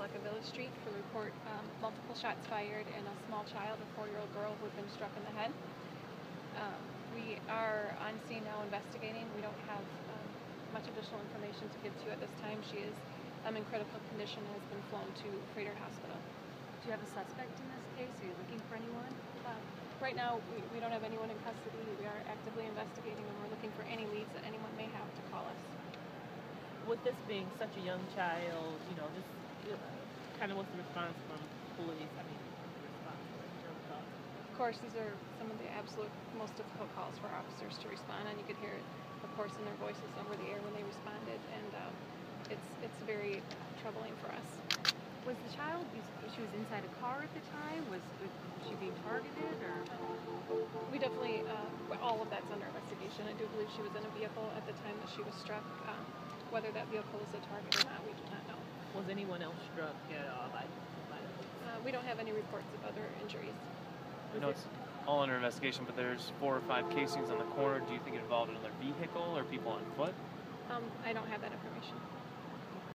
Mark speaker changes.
Speaker 1: Palaca Street for report um, multiple shots fired and a small child, a four-year-old girl who had been struck in the head. Um, we are on scene now investigating. We don't have um, much additional information to give to you at this time. She is um, in critical condition and has been flown to Froedtert Hospital.
Speaker 2: Do you have a suspect in this case? Are you looking for anyone?
Speaker 1: Um, right now, we, we don't have anyone in custody. We are actively investigating and we're looking for any leads that anyone may have to call us.
Speaker 3: With this being such a young child, you know, just uh, kind of what's the response from police? I mean, the response of
Speaker 1: Of course, these are some of the absolute most difficult calls for officers to respond on. You could hear it, of course, in their voices over the air when they responded, and um, it's it's very troubling for us.
Speaker 2: Was the child, she was inside a car at the time?
Speaker 1: Under investigation. I do believe she was in a vehicle at the time that she was struck. Um, whether that vehicle was a target or not, we do not know.
Speaker 3: was anyone else struck at all by, by the police?
Speaker 1: Uh, we don't have any reports of other injuries.
Speaker 4: I know it's all under investigation, but there's four or five casings on the corner. Do you think it involved another vehicle or people on foot?
Speaker 1: Um, I don't have that information.